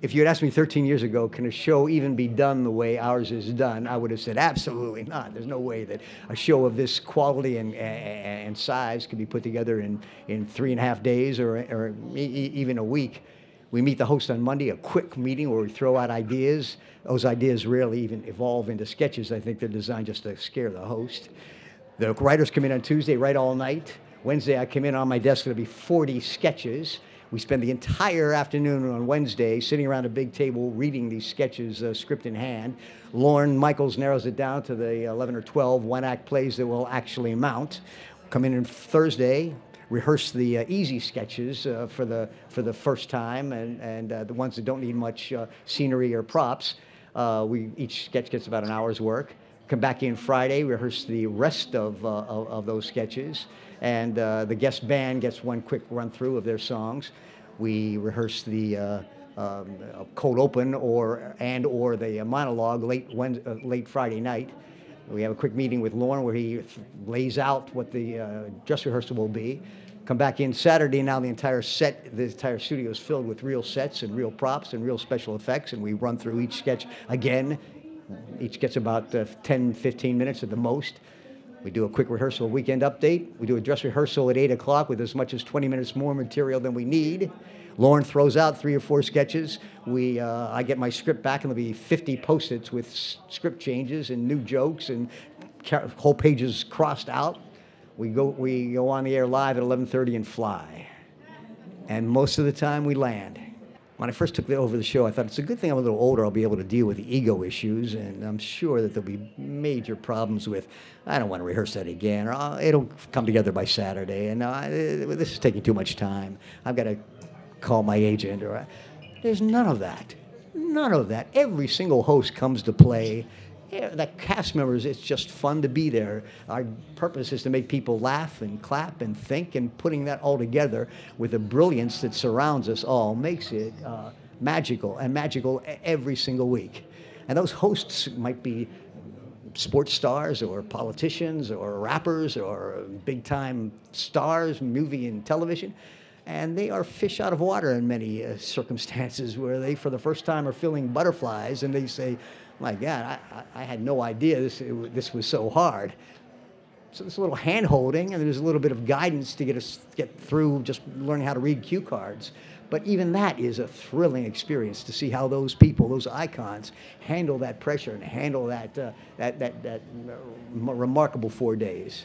if you had asked me 13 years ago, can a show even be done the way ours is done, I would have said absolutely not. There's no way that a show of this quality and, and size could be put together in, in three and a half days or, or even a week. We meet the host on Monday, a quick meeting where we throw out ideas. Those ideas rarely even evolve into sketches. I think they're designed just to scare the host. The writers come in on Tuesday, write all night. Wednesday, I come in on my desk, there'll be 40 sketches. We spend the entire afternoon on Wednesday sitting around a big table reading these sketches, uh, script in hand. Lorne Michaels narrows it down to the 11 or 12 one act plays that will actually mount. Come in on Thursday, rehearse the uh, easy sketches uh, for, the, for the first time and, and uh, the ones that don't need much uh, scenery or props. Uh, we, each sketch gets about an hour's work. Come back in Friday, rehearse the rest of, of, of those sketches and uh, the guest band gets one quick run through of their songs. We rehearse the uh, um, cold open or and or the monologue late uh, late Friday night. We have a quick meeting with Lorne where he lays out what the uh, dress rehearsal will be. Come back in Saturday. Now the entire set, the entire studio is filled with real sets and real props and real special effects, and we run through each sketch again. Each gets about uh, 10, 15 minutes at the most. We do a quick rehearsal weekend update. We do a dress rehearsal at 8 o'clock with as much as 20 minutes more material than we need. Lorne throws out three or four sketches. We, uh, I get my script back, and there'll be 50 post-its with script changes and new jokes and whole pages crossed out. We go, we go on the air live at 11:30 and fly. And most of the time, we land when I first took over the show, I thought it's a good thing I'm a little older. I'll be able to deal with the ego issues, and I'm sure that there'll be major problems with. I don't want to rehearse that again, or it'll come together by Saturday, and this is taking too much time. I've got to call my agent, or uh, there's none of that. None of that. Every single host comes to play yeah, the cast members, it's just fun to be there. Our purpose is to make people laugh and clap and think, and putting that all together with the brilliance that surrounds us all makes it uh, magical and magical every single week. And those hosts might be sports stars or politicians or rappers or big time stars, movie and television. And they are fish out of water in many uh, circumstances where they, for the first time, are feeling butterflies and they say, my God, I, I had no idea this, it, this was so hard. So there's a little hand holding and there's a little bit of guidance to get us get through just learning how to read cue cards. But even that is a thrilling experience to see how those people, those icons, handle that pressure and handle that, uh, that, that, that remarkable four days.